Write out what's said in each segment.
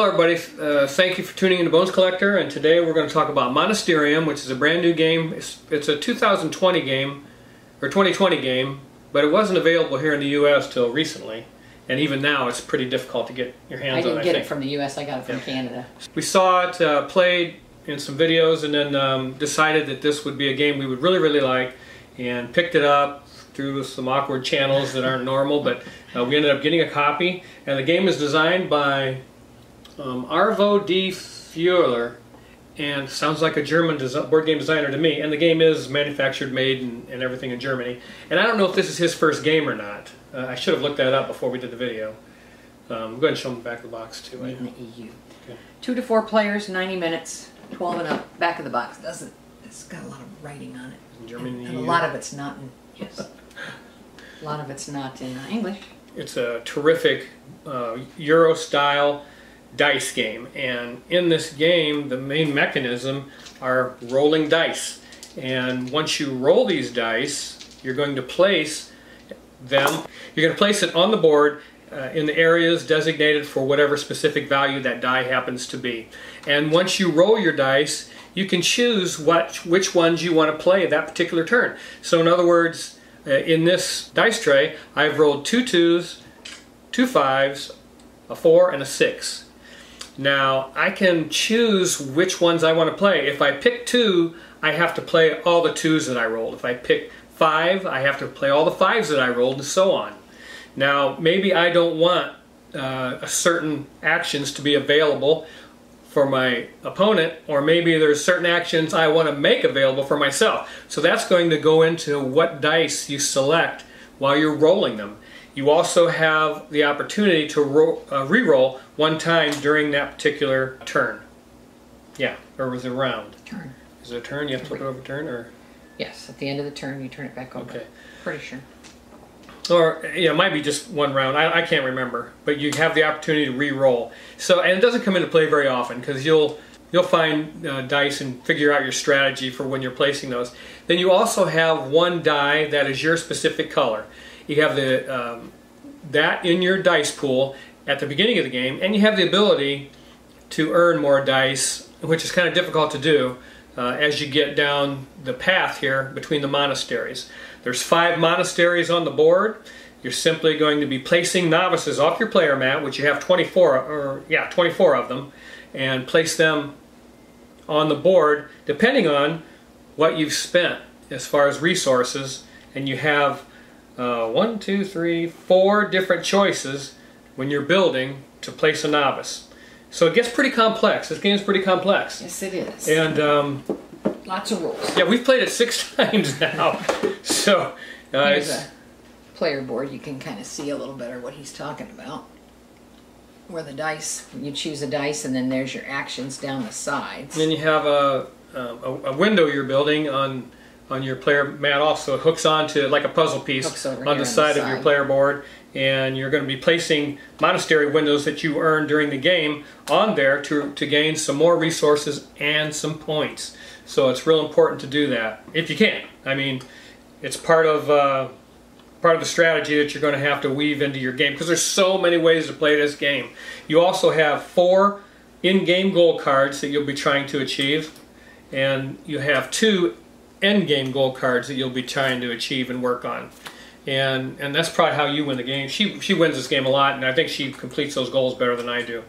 Hello everybody, uh, thank you for tuning in to Bones Collector and today we're going to talk about Monasterium which is a brand new game. It's, it's, a 2020 game, or 2020 game, but it wasn't available here in the US till recently and even now it's pretty difficult to get your hands on it. I didn't get it from the US, I got it from yeah. Canada. We saw it uh, played in some videos and then um, decided that this would be a game we would really really like and picked it up through some awkward channels that aren't normal but uh, we ended up getting a copy and the game is designed by um, Arve D. Fuhler, and sounds like a German board game designer to me. And the game is manufactured, made, and, and, everything in Germany. And I don't know if this is his first game or not. Uh, I should have looked that up before we did the video. Um, go ahead and show him the back of the box too. Made in the EU. Okay. Two to four players, 90 minutes, 12 and up. Back of the box doesn't. It's got a lot of writing on it. In German, and, and a lot of it's not in. Yes. a lot of it's not in uh, English. It's a terrific uh, Euro style dice game. And in this game, the main mechanism are rolling dice. And once you roll these dice, you're going to place them, you're going to place it on the board uh, in the areas designated for whatever specific value that die happens to be. And once you roll your dice, you can choose what which ones you want to play that particular turn. So in other words, uh, in this dice tray, I've rolled two twos, two fives, a four, and a six. Now, I can choose which ones I want to play. If I pick two, I have to play all the twos that I rolled. If I pick five, I have to play all the fives that I rolled, and so on. Now, maybe I don't want uh, certain actions to be available for my opponent, or maybe there's certain actions I want to make available for myself. So that's going to go into what dice you select while you're rolling them. You also have the opportunity to ro uh, re-roll one time during that particular turn. Yeah, or was it round? Turn. Is it a turn? You have to flip it over turn, or? Yes, at the end of the turn, you turn it back over. Okay. Pretty sure. Or yeah, it might be just one round. I, I can't remember, but you have the opportunity to re-roll. So, and it doesn't come into play very often because you'll you'll find uh, dice and figure out your strategy for when you're placing those. Then you also have one die that is your specific color you have the um, that in your dice pool at the beginning of the game, and you have the ability to earn more dice, which is kind of difficult to do uh, as you get down the path here between the monasteries. There's five monasteries on the board. You're simply going to be placing novices off your player mat, which you have 24 or yeah 24 of them, and place them on the board depending on what you've spent as far as resources, and you have uh, one, two, three, four different choices when you're building to place a novice. So it gets pretty complex. This game is pretty complex. Yes, it is. And um, lots of rules. Yeah, we've played it six times now. so uh, here's a player board. You can kind of see a little better what he's talking about. Where the dice, you choose a dice, and then there's your actions down the sides. And then you have a, a, a window you're building on on your player mat off so it hooks onto like a puzzle piece on the side, the of your player board and you're going to be placing monastery windows that you earn during the game on there to, to gain some more resources and some points. So it's real important to do that if you can. I mean, it's part of uh, part of the strategy that you're going to have to weave into your game because there's so many ways to play this game. You also have four in-game goal cards that you'll be trying to achieve, and you have two end game goal cards that you'll be trying to achieve and work on. And and that's probably how you win the game. She she wins this game a lot, and I think she completes those goals better than I do.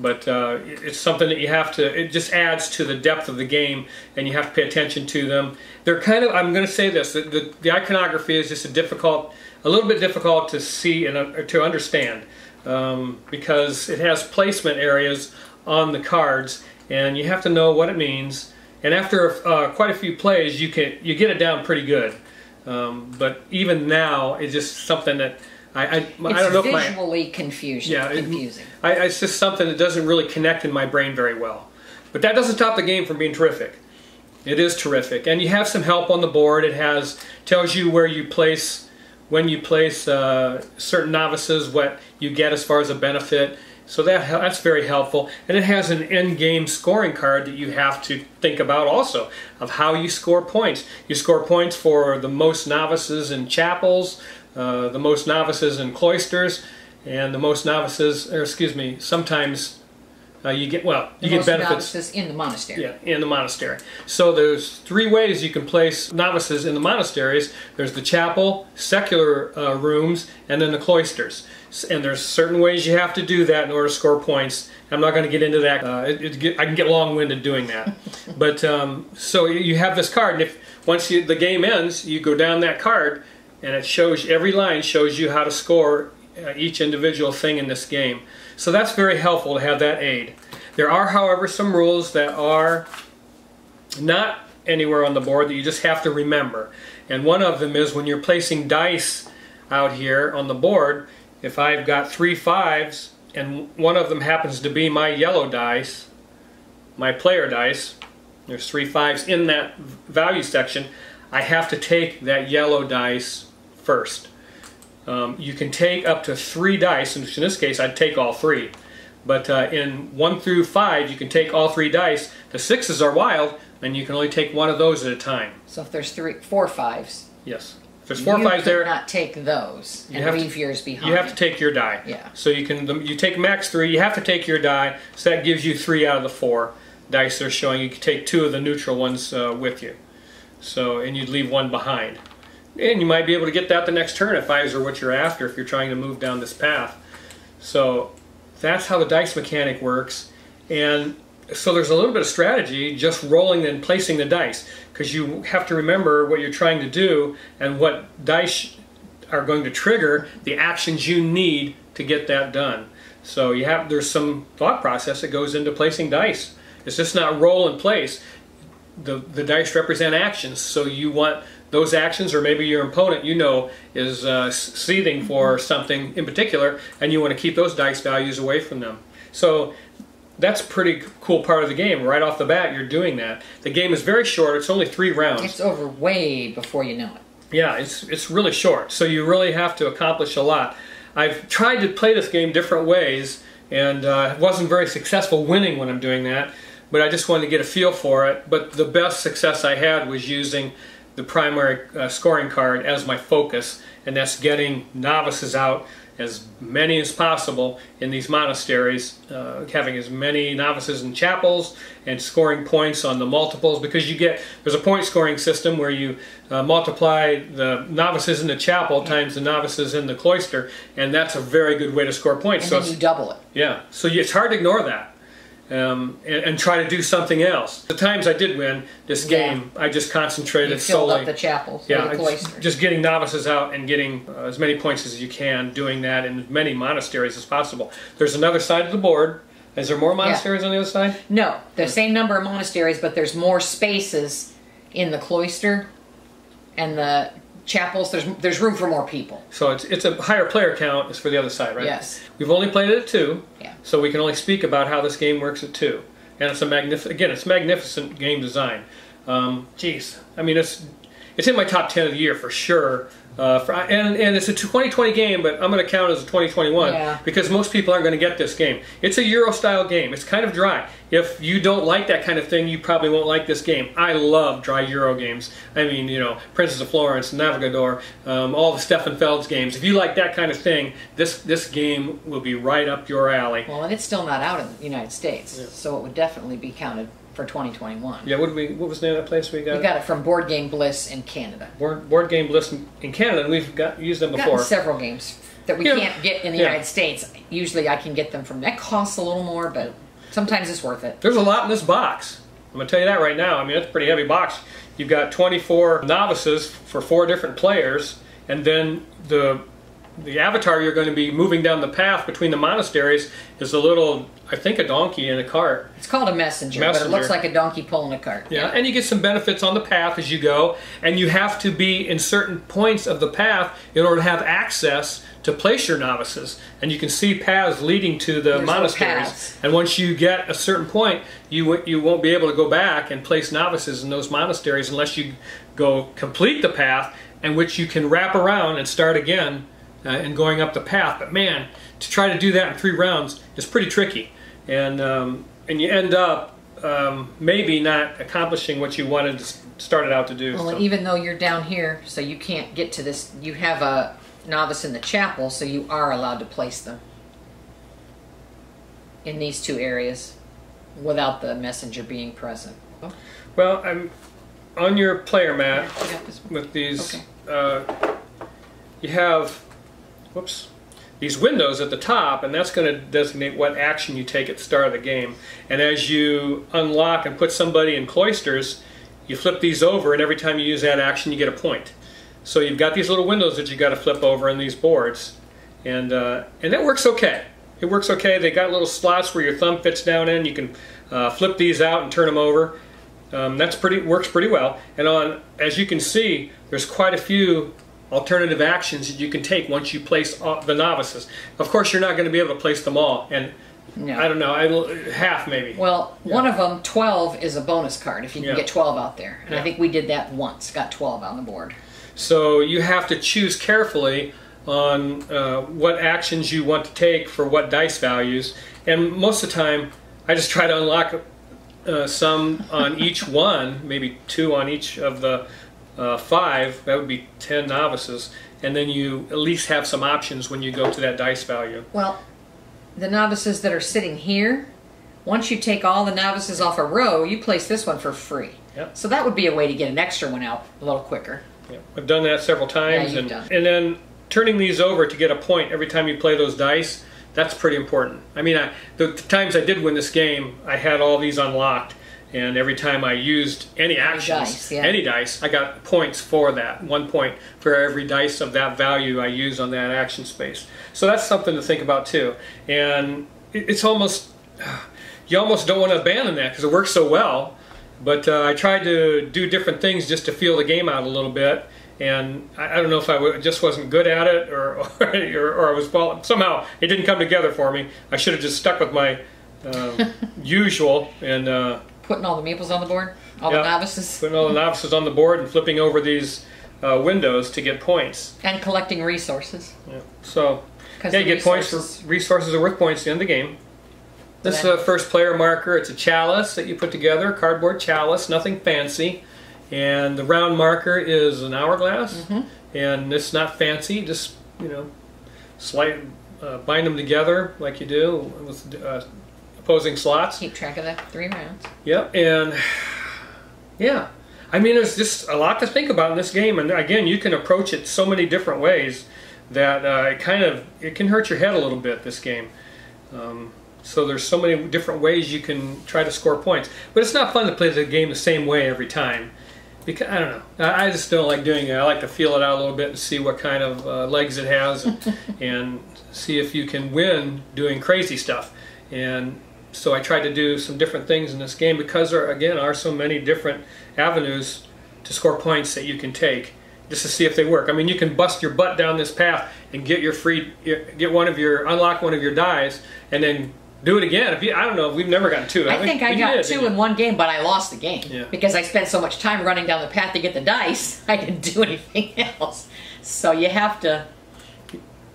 But uh, it's something that you have to. It just adds to the depth of the game, and you have to pay attention to them. They're kind of. I'm going to say this. The, the, the iconography is just a difficult, a little bit difficult to see and uh, to understand um, because it has placement areas on the cards, and you have to know what it means and after uh, quite a few plays, you can you get it down pretty good. Um, but even now, it's just something that I, I, I don't know visually if my, confusing. Yeah, confusing. I, it's just something that doesn't really connect in my brain very well. But that doesn't stop the game from being terrific. It is terrific, and you have some help on the board. It has tells you where you place when you place uh, certain novices, what you get as far as a benefit. So that that's very helpful. And it has an end-game scoring card that you have to think about also of how you score points. You score points for the most novices in chapels, uh, the most novices in cloisters, and the most novices, or excuse me, sometimes uh, you get well, you get benefits novices in the monastery. Yeah, in the monastery. So there's three ways you can place novices in the monasteries. There's the chapel, secular uh, rooms, and then the cloisters. And there's certain ways you have to do that in order to score points. I'm not going to get into that. Uh, it, it get, I can get long-winded doing that. but um, so you have this card, and if once you, the game ends, you go down that card, and it shows every line shows you how to score uh, each individual thing in this game. So that's very helpful to have that aid. There are, however, some rules that are not anywhere on the board that you just have to remember. And one of them is when you're placing dice out here on the board, if I've got three fives and one of them happens to be my yellow dice, my player dice, there's three fives in that value section, I have to take that yellow dice first. Um, you can take up to three dice, in this case I'd take all three. But uh, in one through five, you can take all three dice. The sixes are wild, and you can only take one of those at a time. So if there's three, four fives. Yes. There's four you fives there, not take those and leave to, yours behind. You have to take your die. Yeah. So you can you take max three. You have to take your die. So that gives you three out of the four dice they're showing. You can take two of the neutral ones uh, with you. So and you'd leave one behind. And you might be able to get that the next turn if fives are what you're after if you're trying to move down this path. So that's how the dice mechanic works. And so there's a little bit of strategy just rolling and placing the dice because you have to remember what you're trying to do and what dice are going to trigger the actions you need to get that done. So you have there's some thought process that goes into placing dice. It's just not roll and place. The the dice represent actions, so you want those actions, or maybe your opponent you know is uh, seething for something in particular, and you want to keep those dice values away from them. So that's a pretty cool part of the game. Right off the bat, you're doing that. The game is very short. It's only three rounds. It's over way before you know it. Yeah, it's it's really short. So you really have to accomplish a lot. I've tried to play this game different ways, and uh, wasn't very successful winning when I'm doing that. But I just wanted to get a feel for it. But the best success I had was using the primary uh, scoring card as my focus, and that's getting novices out as many as possible in these monasteries, uh, having as many novices in chapels and scoring points on the multiples because you get there's a point scoring system where you uh, multiply the novices in the chapel times the novices in the cloister, and that's a very good way to score points. And so you double it. Yeah, so it's hard to ignore that um, and, and, try to do something else. The times I did win this game, yeah. I just concentrated you filled solely. up the chapels, yeah, the cloister. just getting novices out and getting uh, as many points as you can, doing that in as many monasteries as possible. There's another side of the board. Is there more monasteries yeah. on the other side? No, the same number of monasteries, but there's more spaces in the cloister and the chapels. There's there's room for more people. So it's it's a higher player count is for the other side, right? Yes. We've only played it at two. Yeah. So we can only speak about how this game works at two, and it's a magnificent again. It's magnificent game design. Um, geez, I mean it's it's in my top ten of the year for sure. Uh, for, and, and it's a 2020 game, but I'm going to count it as a 2021 yeah. because most people aren't going to get this game. It's a Euro style game. It's kind of dry. If you don't like that kind of thing, you probably won't like this game. I love dry Euro games. I mean, you know, Princess of Florence, Navegador, um, all the Stefan Feld's games. If you like that kind of thing, this this game will be right up your alley. Well, and it's still not out in the United States, yeah. so it would definitely be counted for 2021. Yeah, what did we? What was the name of that place we got? We got it from Board Game Bliss in Canada. Board, Board Game Bliss in Canada, and we've got used them before. several games that we yeah. can't get in the yeah. United States. Usually, I can get them from. That costs a little more, but sometimes it's worth it. There's a lot in this box. I'm gonna tell you that right now. I mean, it's a pretty heavy box. You've got 24 novices for four different players, and then the the avatar you're going to be moving down the path between the monasteries is a little, I think, a donkey in a cart. It's called a messenger, messenger, but it looks like a donkey pulling a cart. Yeah, and you get some benefits on the path as you go, and you have to be in certain points of the path in order to have access to place your novices. And you can see paths leading to the There's monasteries. And once you get a certain point, you you won't be able to go back and place novices in those monasteries unless you go complete the path, and which you can wrap around and start again uh, and going up the path. But man, to try to do that in three rounds is pretty tricky, and um, and you end up um, maybe not accomplishing what you wanted to start it out to do. Well, so. even though you're down here, so you can't get to this, you have a novice in the chapel, so you are allowed to place them. in these two areas without the messenger being present. Well, I'm on your player mat with these. Okay. Uh, you have, whoops, these windows at the top, and that's going to designate what action you take at the start of the game. And as you unlock and put somebody in cloisters, you flip these over, and every time you use that action, you get a point. So you've got these little windows that you've got to flip over in these boards, and uh, and that works okay. It works okay. They got little slots where your thumb fits down in. You can uh, flip these out and turn them over. Um, that's pretty works pretty well. And on as you can see, there's quite a few alternative actions that you can take once you place the novices. Of course, you're not going to be able to place them all, and no. I don't know, I, half maybe. Well, yeah. one of them, 12, is a bonus card if you can yeah. get 12 out there. And yeah. I think we did that once, got 12 on the board. So you have to choose carefully on uh, what actions you want to take for what dice values. And most of the time, I just try to unlock uh, some on each one, maybe two on each of the uh, five. That would be 10 novices. And then you at least have some options when you go to that dice value. Well, the novices that are sitting here, once you take all the novices off a row, you place this one for free. Yep. So that would be a way to get an extra one out a little quicker. Yep. I've done that several times. Yeah, and, done. and then turning these over to get a point every time you play those dice, that's pretty important. I mean, I, the, the times I did win this game, I had all these unlocked and every time I used any actions, any dice, yeah. any dice, I got points for that. One point for every dice of that value I use on that action space. So that's something to think about too. And it's almost, you almost don't want to abandon that because it works so well. But uh, I tried to do different things just to feel the game out a little bit. And I, I don't know if I just wasn't good at it or, or, or, I was, well, somehow it didn't come together for me. I should have just stuck with my uh, usual and uh, putting all the meeples on the board, all the novices, putting all the novices on the board and flipping over these uh, windows to get points and collecting resources. Yeah. So yeah, you get points for resources are worth points at the end of the game. This is a first player marker. It's a chalice that you put together, cardboard chalice, nothing fancy. And the round marker is an hourglass, mm -hmm. and it's not fancy. Just you know, slight uh, bind them together like you do with uh, opposing slots. Keep track of that three rounds. Yep, and yeah. I mean, there's just a lot to think about in this game, and again, you can approach it so many different ways that uh, it kind of it can hurt your head a little bit. This game, um, so there's so many different ways you can try to score points, but it's not fun to play the game the same way every time. Because I don't know, I, just don't like doing it. I like to feel it out a little bit and see what kind of uh, legs it has, and, and see if you can win doing crazy stuff. And so I tried to do some different things in this game because there again are so many different avenues to score points that you can take just to see if they work. I mean, you can bust your butt down this path and get your free, get one of your, unlock one of your dies, and then do it again. If you, I don't know, we've never gotten two. I think I got did, two in one game, but I lost the game yeah. because I spent so much time running down the path to get the dice. I didn't do anything else. So you have to.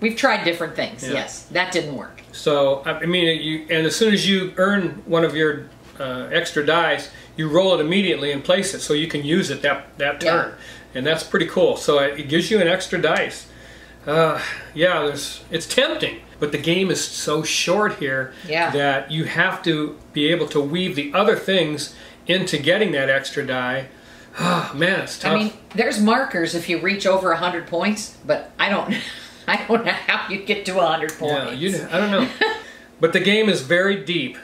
We've tried different things. Yeah. Yes, that didn't work. So I mean, you and as soon as you earn one of your uh, extra dice, you roll it immediately and place it so you can use it that that turn, yeah. and that's pretty cool. So it gives you an extra dice. Uh, yeah, there's it's tempting, but the game is so short here yeah. that you have to be able to weave the other things into getting that extra die. Oh, man, it's tough. I mean, there's markers if you reach over 100 points, but I don't I don't know how you get to 100 points. Yeah, you, I don't know. but the game is very deep.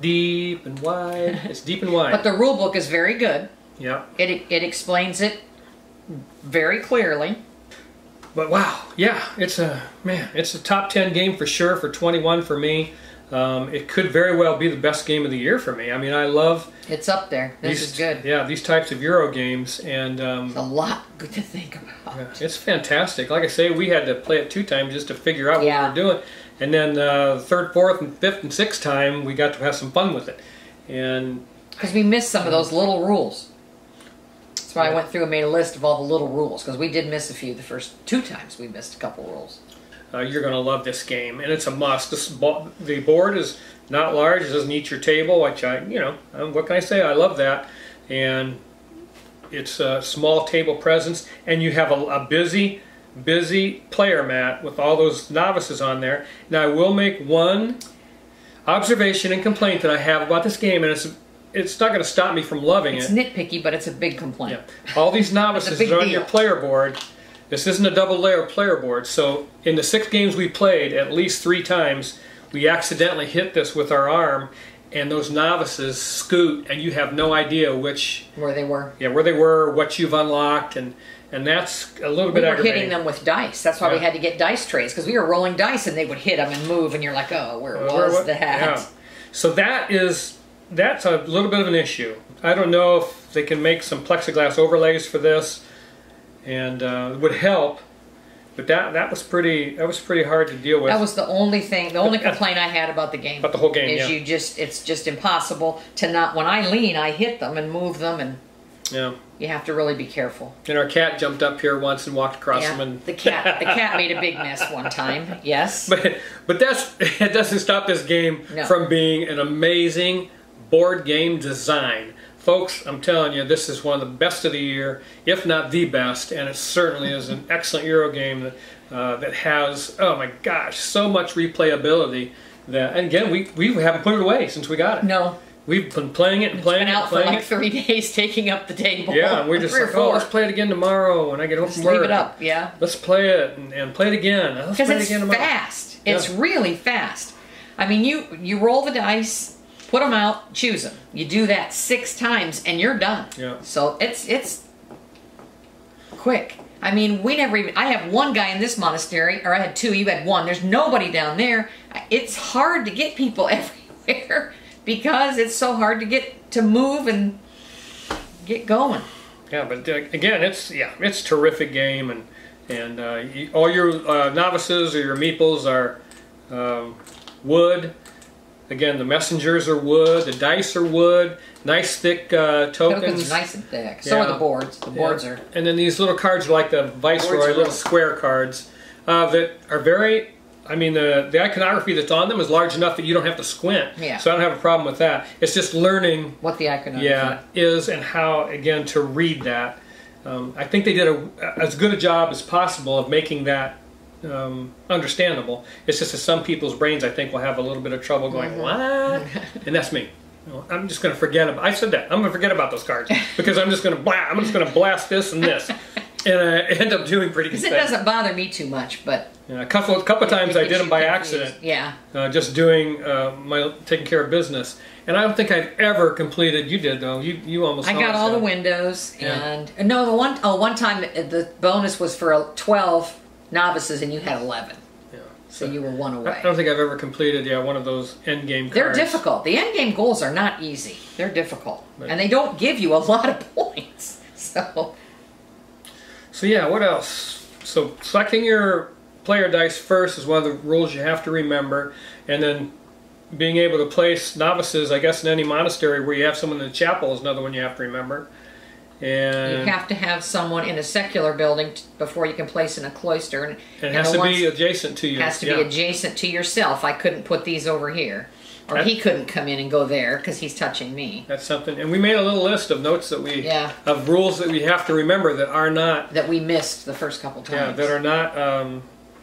Deep and wide. It's deep and wide. But the rule book is very good. Yeah. It, it explains it very clearly. But wow, yeah, it's a man, it's a top 10 game for sure for 21 for me. Um, it could very well be the best game of the year for me. I mean, I love. It's up there. This these, is good. Yeah, these types of Euro games, and um, a lot good to think about. Yeah, it's fantastic. Like I say, we had to play it two times just to figure out yeah. what we were doing, and then uh, third, fourth, and fifth, and sixth time we got to have some fun with it, and because we missed some of those little rules. That's why yeah. I went through and made a list of all the little rules because we did miss a few the first two times. We missed a couple rules. Uh, you're going to love this game, and it's a must. This the board is not large; it doesn't eat your table, which I, you know, um, what can I say? I love that, and it's a small table presence, and you have a, a busy, busy player mat with all those novices on there. Now I will make one observation and complaint that I have about this game, and it's it's not going to stop me from loving it's it. It's nitpicky, but it's a big complaint. Yeah. All these novices are on deal. your player board. This isn't a double layer player board. So in the six games we played, at least three times, we accidentally hit this with our arm, and those novices scoot, and you have no idea which where they were. Yeah, where they were, what you've unlocked, and and that's a little bit. We were hitting them with dice. That's why yeah. we had to get dice trays because we were rolling dice, and they would hit them and move, and you're like, oh, where uh, was where, that? Yeah. So that is that's a little bit of an issue. I don't know if they can make some plexiglass overlays for this, and uh, would help. But that that was pretty that was pretty hard to deal with. That was the only thing, the only complaint I had about the game. About the whole game, is yeah. you just it's just impossible to not. When I lean, I hit them and move them, and yeah, you have to really be careful. And our cat jumped up here once and walked across yeah, them, and the cat the cat made a big mess one time. Yes, but but that's it doesn't stop this game no. from being an amazing board game design. Folks, I'm telling you, this is one of the best of the year, if not the best, and it certainly is an excellent Euro game that, uh, that has, oh my gosh, so much replayability. That, and again, we, we haven't put it away since we got it. No. We've been playing it and playing it. It's been out for like it. three days, taking up the table. Yeah, and we're just like, oh, let's play it again tomorrow when I get home just from work. Leave it up, yeah. Let's play it and, and play it again. Because it's it fast. It's yeah. really fast. I mean, you you roll the dice put them out, choose them. You do that six times, and you're done. Yeah. So it's it's quick. I mean, we never even. I have one guy in this monastery, or I had two. You had one. There's nobody down there. It's hard to get people everywhere because it's so hard to get to move and get going. Yeah, but uh, again, it's yeah, it's terrific game, and and uh, you, all your uh, novices or your meeples are um, wood Again, the messengers are wood, the dice are wood, nice thick uh, tokens. Tokens nice and thick. So yeah. are the boards. The boards yeah. are. And then these little cards are like the Viceroy, little square cards uh, that are very. I mean, the, the iconography that's on them is large enough that you don't have to squint. Yeah. So I don't have a problem with that. It's just learning what the iconography yeah, is and how, again, to read that. Um, I think they did a, as good a job as possible of making that um, understandable. It's just that some people's brains, I think, will have a little bit of trouble going, mm-hmm. what? and that's me. I'm just going to forget about. I said that. I'm going to forget about those cards because I'm just going to blast. I'm just going to blast this and this, and I end up doing pretty good. Because it doesn't bother me too much, but yeah, a couple a couple times I did them by accident. Yeah. Uh, just doing uh, my taking care of business, and I don't think I've ever completed. You did though. You you almost. I got all the windows, yeah. and no, the one oh one time the bonus was for twelve novices and you had 11. Yeah. So, you were one away. I don't think I've ever completed, yeah, one of those end game cards. They're difficult. The end game goals are not easy. They're difficult. But, and they don't give you a lot of points. So. So yeah, what else? So selecting your player dice first is one of the rules you have to remember, and then being able to place novices, I guess, in any monastery where you have someone in the chapel is another one you have to remember. And you have to have someone in a secular building t- before you can place in a cloister. And, it has to be adjacent to you. Has to yeah. be adjacent to yourself. I couldn't put these over here. Or he couldn't come in and go there because he's touching me. That's something. And we made a little list of notes that we, yeah. of rules that we have to remember that are not. That we missed the first couple times. Yeah, that are not um,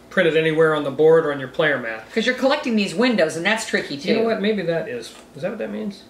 printed anywhere on the board or on your player mat. Because you're collecting these windows and that's tricky too. You know what? Maybe that is. Is that what that means?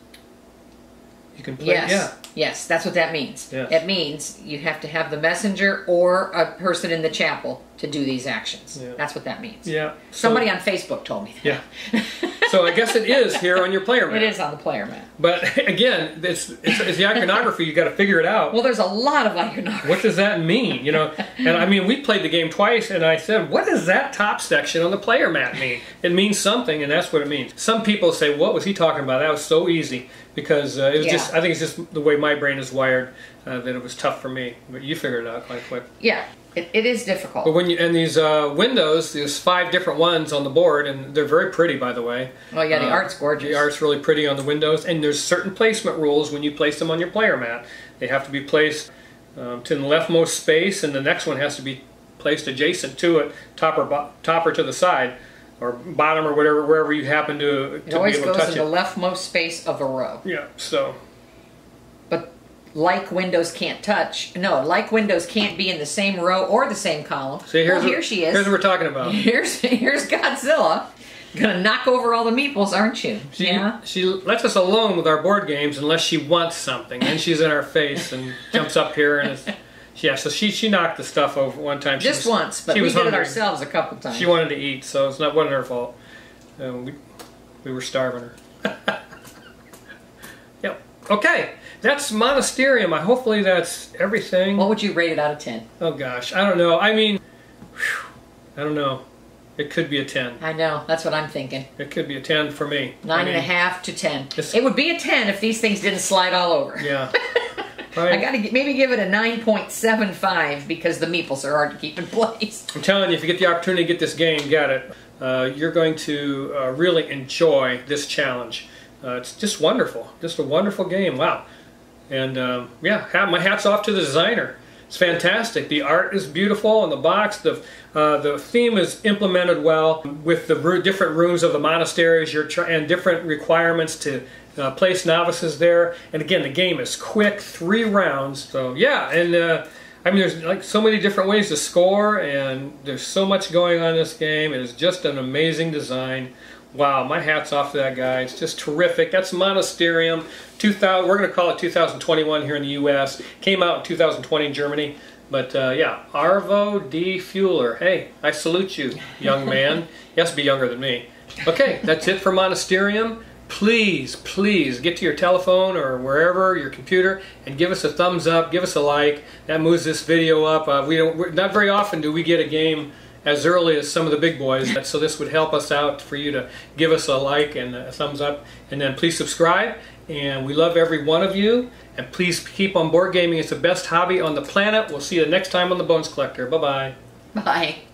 You can play. Yes. Yeah. Yes, that's what that means. Yes. It means you have to have the messenger or a person in the chapel to do these actions. Yeah. That's what that means. Yeah. Somebody so, on Facebook told me that. Yeah. so I guess it is here on your player mat. It is on the player mat. But again, it's, it's, it's the iconography. You got to figure it out. Well, there's a lot of iconography. What does that mean? You know, and I mean, we played the game twice, and I said, "What does that top section on the player mat mean?" It means something, and that's what it means. Some people say, "What was he talking about? That was so easy." Because uh, it was yeah. just, I think it's just the way my brain is wired uh, that it was tough for me. But you figured it out quite quick. Yeah, it, it is difficult. But when you and these uh, windows, there's five different ones on the board, and they're very pretty, by the way. Oh yeah, the uh, art's gorgeous. The art's really pretty on the windows, and there's certain placement rules when you place them on your player mat. They have to be placed um, to the leftmost space, and the next one has to be placed adjacent to it, top or top or to the side, or bottom or whatever, wherever you happen to, it to always be able to touch it. always goes in the leftmost space of a row. Yeah. So like windows can't touch. No, like windows can't be in the same row or the same column. See, here's well, here she is. Here's what we're talking about. Here's here's Godzilla. Gonna knock over all the meeples, aren't you? She, yeah. She lets us alone with our board games unless she wants something. and she's in our face and jumps up here and is, yeah. So she she knocked the stuff over one time. She Just was, once, but we did hungry. it ourselves a couple times. She wanted to eat, so it's not wasn't her fault. Uh, we we were starving her. Okay. That's Monasterium. I hopefully that's everything. What would you rate it out of ten? Oh gosh, I don't know. I mean, whew, I don't know. It could be a 10. I know. That's what I'm thinking. It could be a 10 for me. Nine I mean, and a half to 10. It would be a 10 if these things didn't slide all over. Yeah. I got to maybe give it a 9.75 because the meeples are hard to keep in place. I'm telling you, if you get the opportunity to get this game, get it. Uh, you're going to uh, really enjoy this challenge. Uh, it's just wonderful. Just a wonderful game. Wow. And um, yeah, my hat's off to the designer. It's fantastic. The art is beautiful in the box. The uh, the theme is implemented well with the different rooms of the monasteries and different requirements to uh, place novices there. And again, the game is quick, three rounds. So yeah, and uh, I mean, there's like so many different ways to score, and there's so much going on in this game. It is just an amazing design. Wow, my hat's off to that guy. It's just terrific. That's Monasterium. 2000, we're going to call it 2021 here in the U.S. Came out in 2020 in Germany. But uh, yeah, Arve D. Fuhler. Hey, I salute you, young man. he has to be younger than me. Okay, that's it for Monasterium. Please, please get to your telephone or wherever your computer and give us a thumbs up, give us a like. That moves this video up. Uh, we don't. Not very often do we get a game as early as some of the big boys. So this would help us out for you to give us a like and a thumbs up. And then please subscribe. And we love every one of you. And please keep on board gaming. It's the best hobby on the planet. We'll see you next time on The Bones Collector. Bye-bye. Bye.